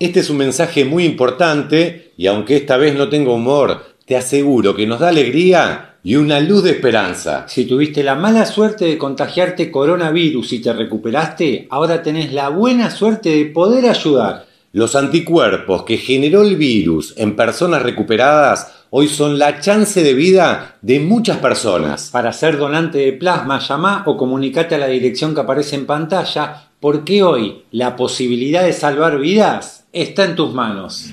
Este es un mensaje muy importante y aunque esta vez no tengo humor, te aseguro que nos da alegría y una luz de esperanza. Si tuviste la mala suerte de contagiarte coronavirus y te recuperaste, ahora tenés la buena suerte de poder ayudar. Los anticuerpos que generó el virus en personas recuperadas hoy son la chance de vida de muchas personas. Para ser donante de plasma, llama o comunicate a la dirección que aparece en pantalla, porque hoy la posibilidad de salvar vidas está en tus manos.